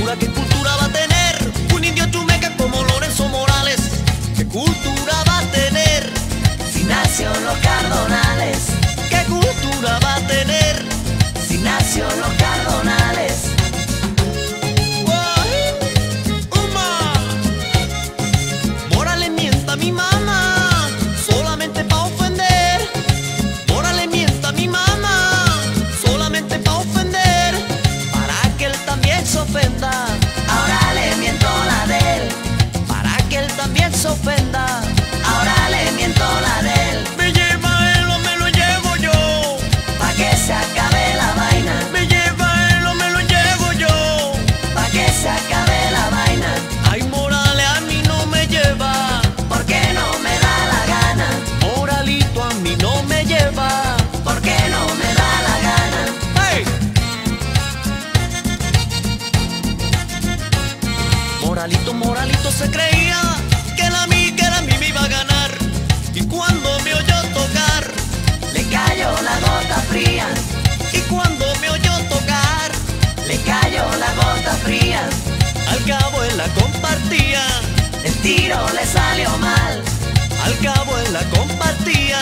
Jura que ofenda. Ahora le miento la de él para que él también se ofenda. Se creía que la mí, que la mí me iba a ganar. Y cuando me oyó tocar, le cayó la gota fría. Y cuando me oyó tocar, le cayó la gota fría. Al cabo él la compartía, el tiro le salió mal. Al cabo él la compartía,